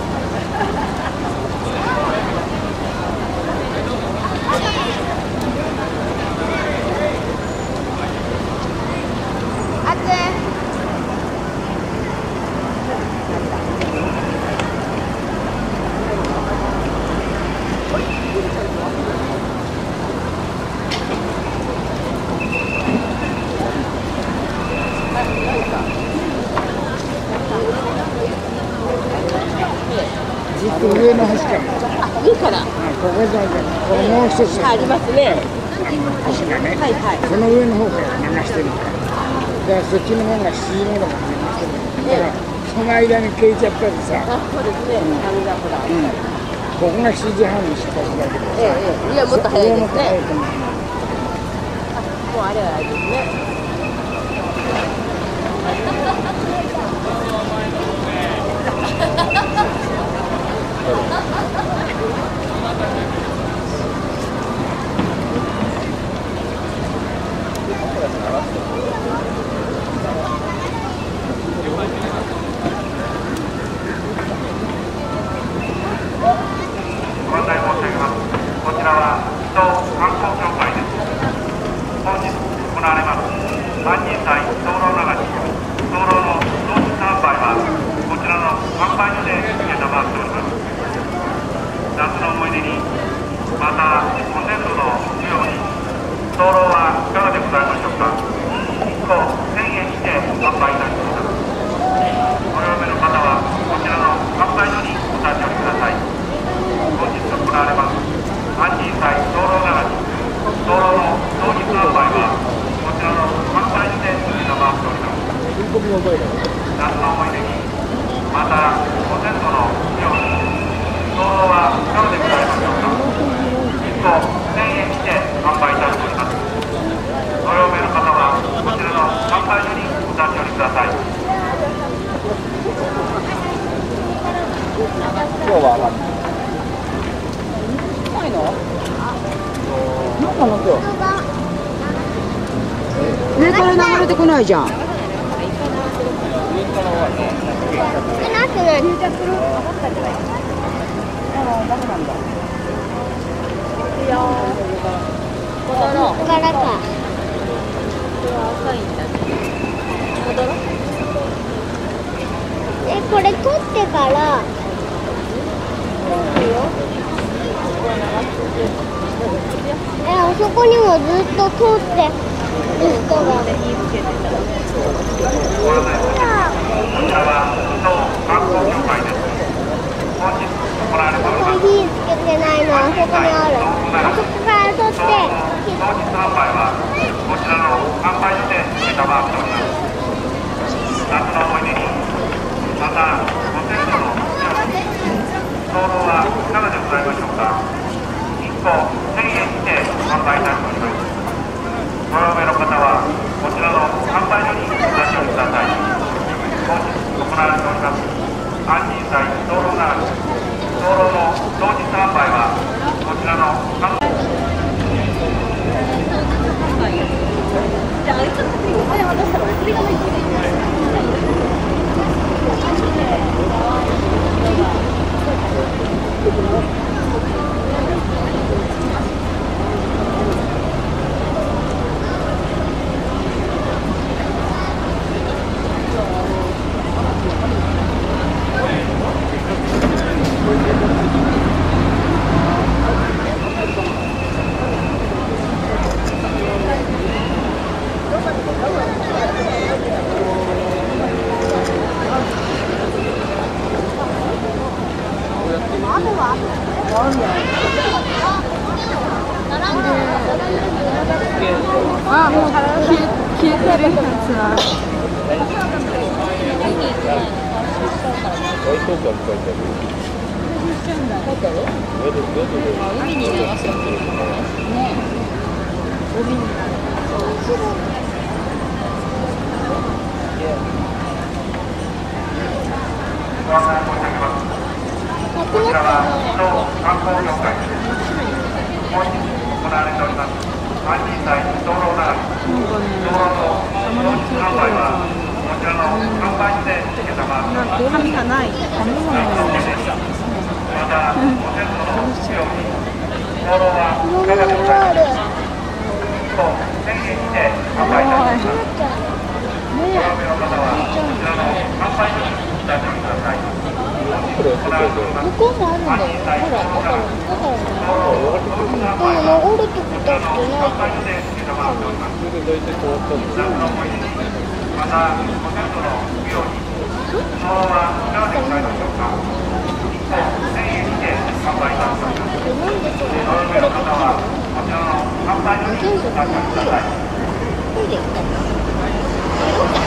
ハハハハ!と上の端か。らあ上から。ここじゃこのもう一つ。ありますね。橋がね、はいはい。その上の方から流してるからだからそっちの方が水の方が流してるだからその間に消えちゃったりさ、あそうですね。波がほら。うん、ここが7時半に出発だけどさ、ええええいやもっと早いですねと思うもうあれはあれですね。ご案内申し上げます。こちらは伊東観光協会です。本日行われます万人隊灯籠流し灯籠の同時販売はこちらの販売所で承っております。夏の思い出にまたご先祖の供養に灯籠はいかがでございましょうか。1個1000円にて販売いたします。ご用命の方はこちらの販売所にお立ち寄りください。本日行われます安心祭灯籠流し灯籠の当日販売はこちらの販売所で承っております夏の思い出にまたご先祖の供養に灯籠はいかがでございましょうか1個1000円にて販売いたしておりますご用命の方はこちらの販売所にお立ち寄りください上から流れてこないじゃん。なくない戻ろうここからか戻ろうえこれ取ってからえあそこにもずっと通ってる人が。こちらは伊東観光協会です本日行われております火つけてないのあそこにある。あそこから取って。当日販売はこちらの販売所で承っております夏の思い出にまたご先祖の供養に灯籠はいかがでございましょうか1個1000円にて販売いたしておりますご用命の方はこちらの販売所にお立ち寄りください本日行われております安心祭灯籠流し灯籠の当日販売はこちらの販売じゃああいつの時にお金渡したら送りがないとあ、もう消え消えてるやつは。ご案内申し上げますこちらは観光協会で本日行われております安心祭灯籠流し灯籠の当日販売はこちらの販売所で承っております紙がない。紙がない。またご先祖の供養に灯籠はいかがでございます向こうもあるん。だよほらだから向こうからでも登るってことはしてないからうん。